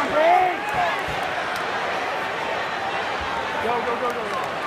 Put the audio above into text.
on, Green! Go, go, go, go, go.